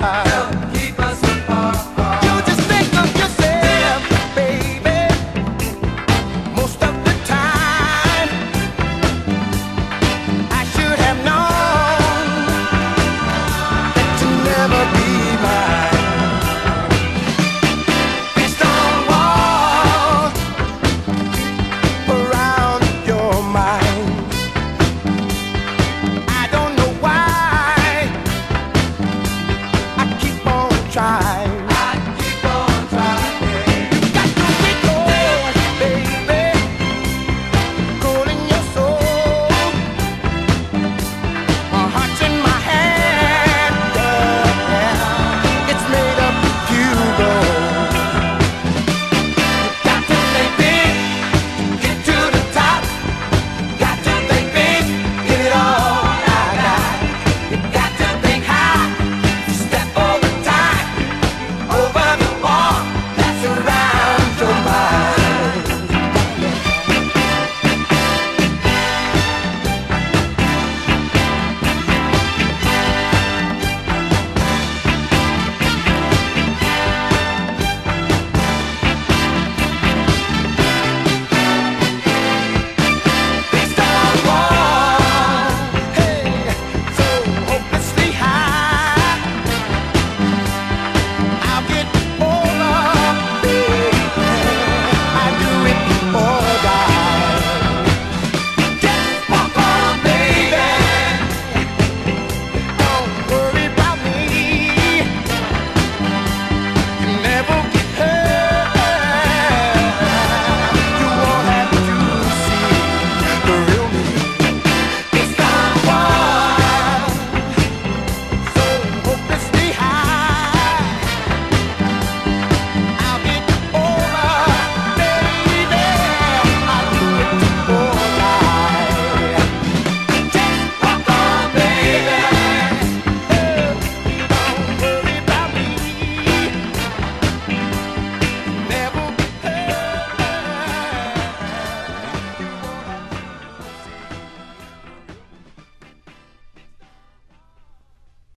I